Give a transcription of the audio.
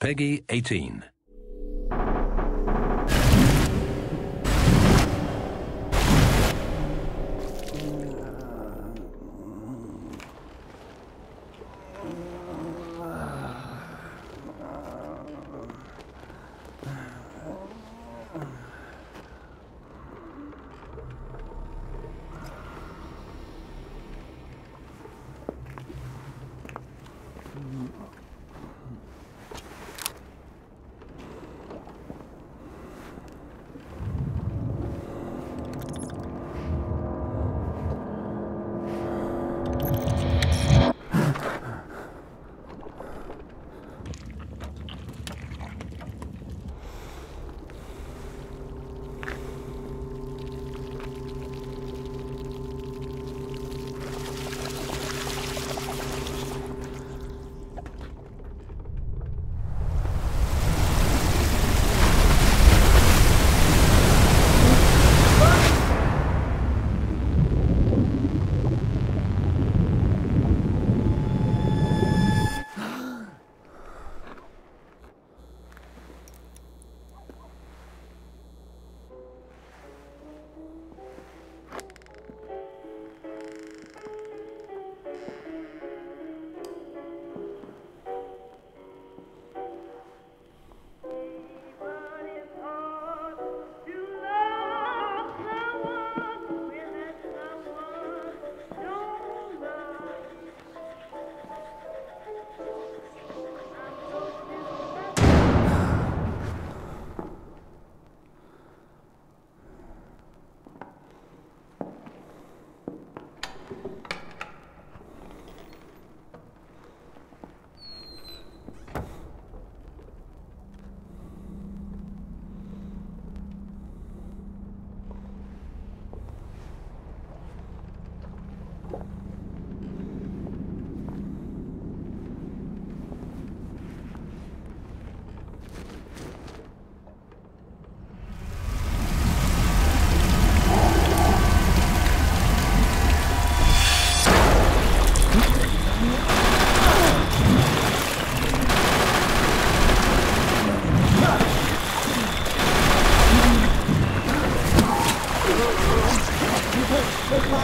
Peggy 18.